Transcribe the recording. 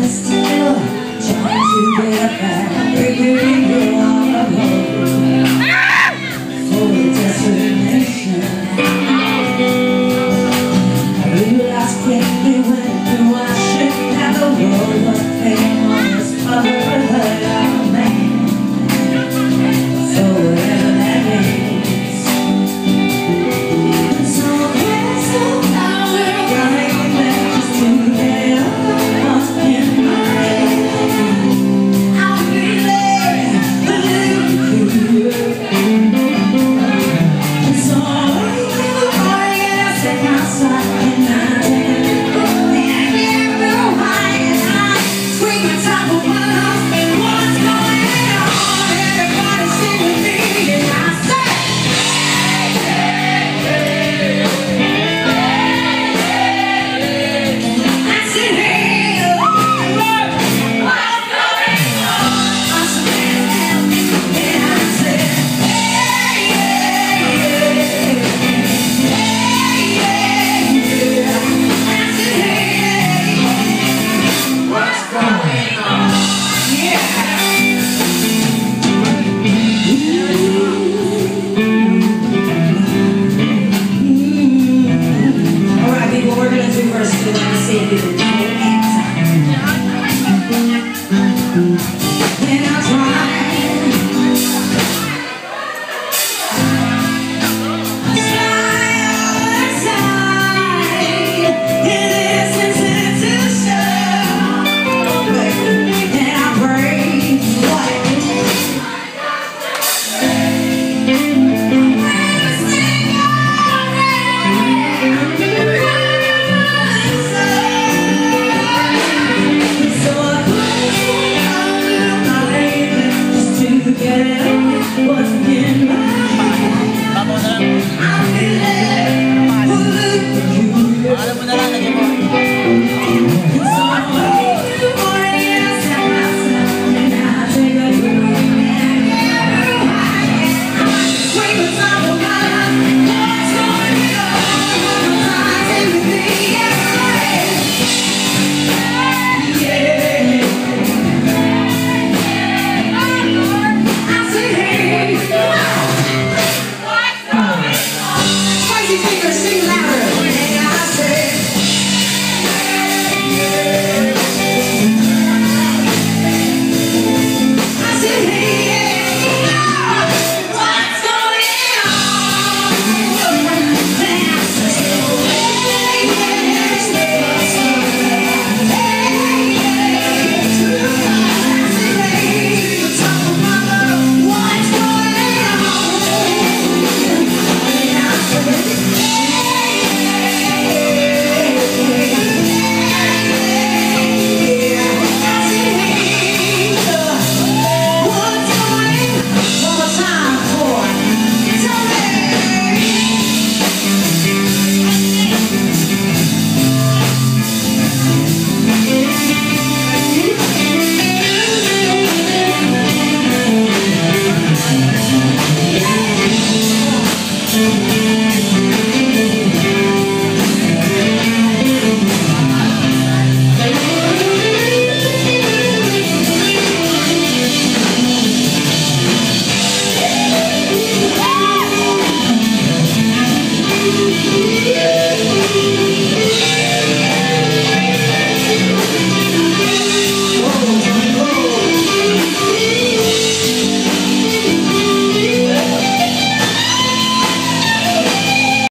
Deus. 사랑 When I try